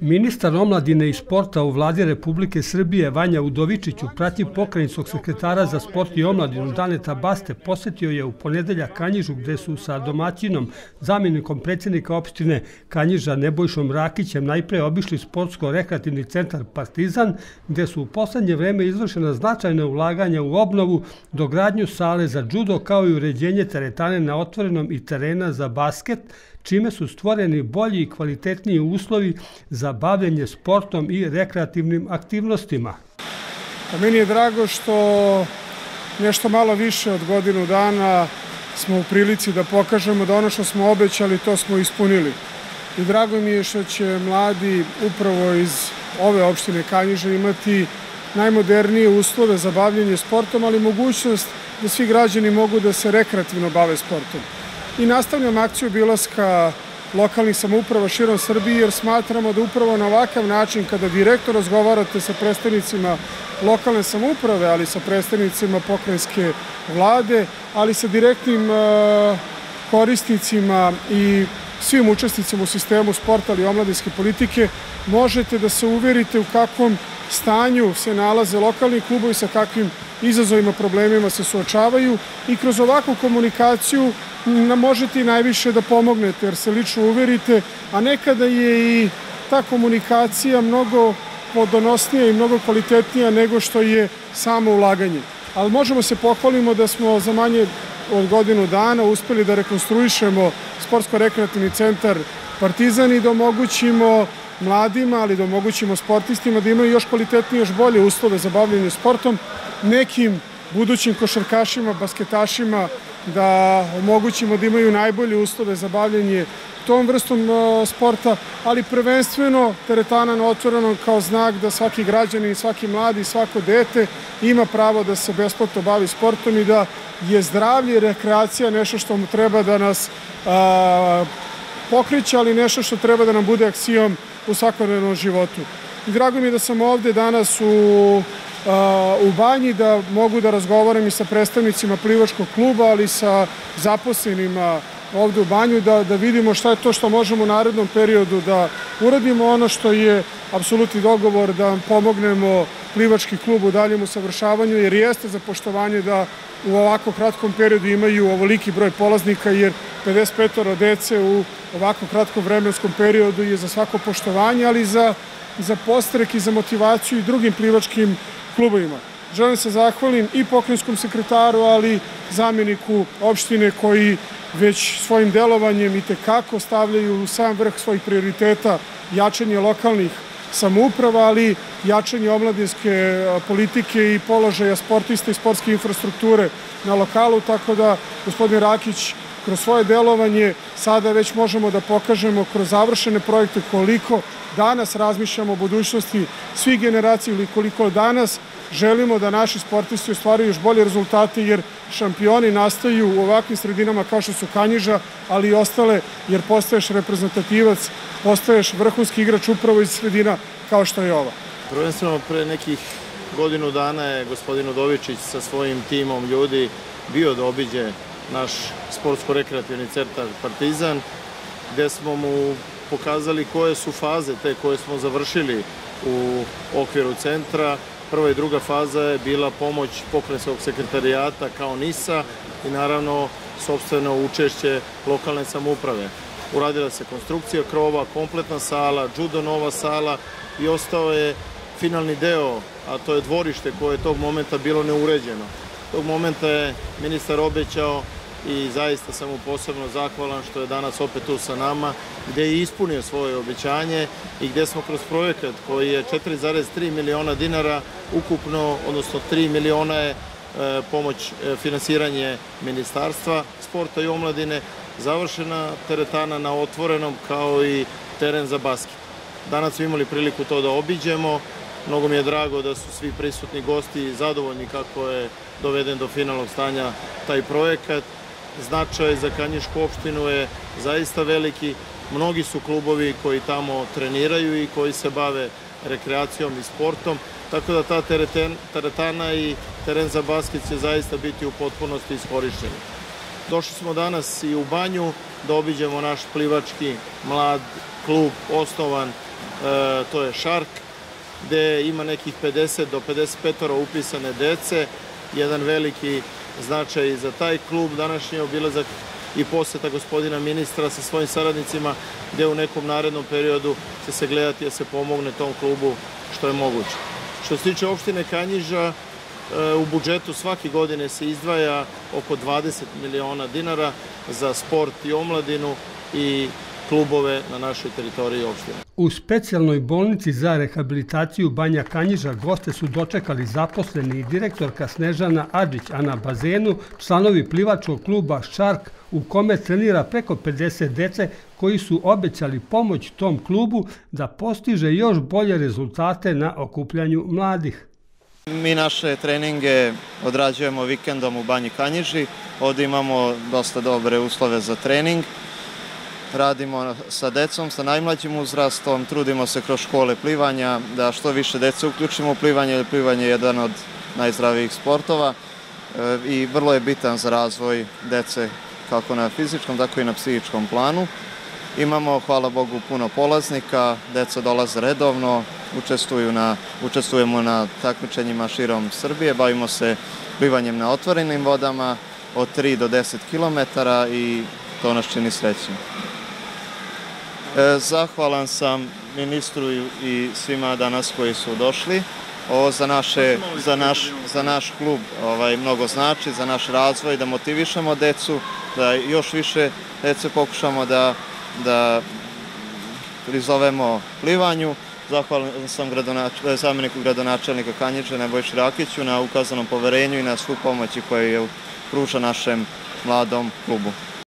Ministar omladine i sporta u vladi Republike Srbije Vanja Udovičić u pratnji pokrajinskog sekretara za sport i omladinu Daneta Baste posetio je u ponedelja Kanjižu gde su sa domaćinom, zamjenikom predsjednika opštine Kanjiža Nebojšom Rakićem najpre obišli sportsko-rekreativni centar Partizan gde su u poslednje vreme izvršena značajna ulaganja u obnovu, dogradnju sale za judo kao i uređenje teretane na otvorenom i terena za basket, čime su stvoreni bolji i kvalitetniji uslovi za bavljenje sportom i rekreativnim aktivnostima. Pa meni je drago što nešto malo više od godinu dana smo u prilici da pokažemo da ono što smo obećali to smo ispunili. I drago mi je što će mladi upravo iz ove opštine Kanjiža imati najmodernije uslove za bavljenje sportom, ali mogućnost da svi građani mogu da se rekreativno bave sportom i nastavljam akciju bilaska lokalnih samouprava širom Srbije jer smatramo da upravo na ovakav način kada direktno razgovarate sa predstavnicima lokalne samouprave, ali sa predstavnicima pokrajinske vlade, ali sa direktnim uh, korisnicima i svim učesnicima u sistemu sporta ali i omladinske politike, možete da se uverite u kakvom stanju se nalaze lokalni klubovi, sa kakvim izazovima, problemima se suočavaju i kroz ovakvu komunikaciju nam možete i najviše da pomognete jer se lično uverite, a nekada je i ta komunikacija mnogo podonosnija i mnogo kvalitetnija nego što je samo ulaganje. Ali možemo se pohvalimo da smo za manje od godinu dana uspeli da rekonstruišemo sportsko-rekreativni centar Partizan i da omogućimo mladima, ali da omogućimo sportistima da imaju još kvalitetnije, još bolje uslove za bavljanje sportom, nekim budućim košarkašima, basketašima, da omogućimo da imaju najbolje uslove za bavljanje tom vrstom uh, sporta, ali prvenstveno teretana na otvorenom kao znak da svaki građanin, svaki mladi, svako dete ima pravo da se besplatno bavi sportom i da je zdravlje i rekreacija nešto što mu treba da nas uh, pokriće, ali nešto što treba da nam bude aksijom u svakodnevnom životu. I drago mi je da sam ovde danas u u banji, da mogu da razgovaram i sa predstavnicima plivačkog kluba, ali sa zaposlenima ovde u banju, da, da vidimo šta je to što možemo u narednom periodu da uradimo, ono što je apsolutni dogovor da pomognemo plivački klub u daljem usavršavanju, jer jeste za poštovanje da u ovako kratkom periodu imaju ovoliki broj polaznika, jer 55 dece u ovako kratkom vremenskom periodu je za svako poštovanje, ali za, za postrek i za motivaciju i drugim plivačkim klubovima. Želim se zahvalim i pokrenjskom sekretaru, ali zamjeniku opštine koji već svojim delovanjem i tekako stavljaju u sam vrh svojih prioriteta jačanje lokalnih samouprava, ali jačanje omladinske politike i položaja sportista i sportske infrastrukture na lokalu, tako da gospodin Rakić kroz svoje delovanje sada već možemo da pokažemo kroz završene projekte koliko danas razmišljamo o budućnosti svih generacija ili koliko danas želimo da naši sportisti ostvaraju još bolje rezultate jer šampioni nastaju u ovakvim sredinama kao što su Kanjiža, ali i ostale jer postaješ reprezentativac, postaješ vrhunski igrač upravo iz sredina kao što je ova. Prvenstveno pre nekih godinu dana je gospodin Udovičić sa svojim timom ljudi bio da obiđe naš sportsko-rekreativni centar Partizan, gde smo mu pokazali koje su faze te koje smo završili u okviru centra. Prva i druga faza je bila pomoć pokrenjskog sekretarijata kao NISA i naravno sobstveno učešće lokalne samuprave. Uradila se konstrukcija krova, kompletna sala, judo nova sala i ostao je finalni deo, a to je dvorište koje je tog momenta bilo neuređeno. Tog momenta je ministar obećao i zaista sam mu posebno zahvalan što je danas opet tu sa nama, gde je ispunio svoje obećanje i gde smo kroz projekat koji je 4,3 miliona dinara ukupno, odnosno 3 miliona je e, pomoć e, finansiranje ministarstva sporta i omladine, završena teretana na otvorenom kao i teren za basket. Danas smo imali priliku to da obiđemo, mnogo mi je drago da su svi prisutni gosti zadovoljni kako je doveden do finalnog stanja taj projekat značaj za Kanjišku opštinu je zaista veliki. Mnogi su klubovi koji tamo treniraju i koji se bave rekreacijom i sportom, tako da ta teretana i teren za basket će zaista biti u potpunosti iskorišćeni. Došli smo danas i u banju da obiđemo naš plivački mlad klub osnovan, e, to je Šark, gde ima nekih 50 do 55 upisane dece, jedan veliki značaj za taj klub, današnji obilazak i poseta gospodina ministra sa svojim saradnicima, gde u nekom narednom periodu će se gledati da se pomogne tom klubu što je moguće. Što se tiče opštine Kanjiža, e, u budžetu svake godine se izdvaja oko 20 miliona dinara za sport i omladinu i klubove na našoj teritoriji opštine. U specijalnoj bolnici za rehabilitaciju Banja Kanjiža goste su dočekali zaposleni i direktorka Snežana Adžić, a na bazenu članovi plivačkog kluba Šark u kome trenira preko 50 dece koji su obećali pomoć tom klubu da postiže još bolje rezultate na okupljanju mladih. Mi naše treninge odrađujemo vikendom u Banji Kanjiži. Ovde imamo dosta dobre uslove za trening radimo sa decom, sa najmlađim uzrastom, trudimo se kroz škole plivanja da što više dece uključimo u plivanje, jer plivanje je jedan od najzdravijih sportova e, i vrlo je bitan za razvoj dece kako na fizičkom, tako i na psihičkom planu. Imamo, hvala Bogu, puno polaznika, deca dolaze redovno, na, učestvujemo na takmičenjima širom Srbije, bavimo se plivanjem na otvorenim vodama od 3 do 10 km i to nas čini srećim. E, zahvalan sam ministru i svima danas koji su došli. Ovo za, naše, za, naš, za naš klub ovaj, mnogo znači, za naš razvoj, da motivišemo decu, da još više dece pokušamo da, da prizovemo plivanju. Zahvalan sam gradonač, zamjeniku gradonačelnika Kanjiče Nebojši Rakiću na ukazanom poverenju i na svu pomoći koju je pruža našem mladom klubu.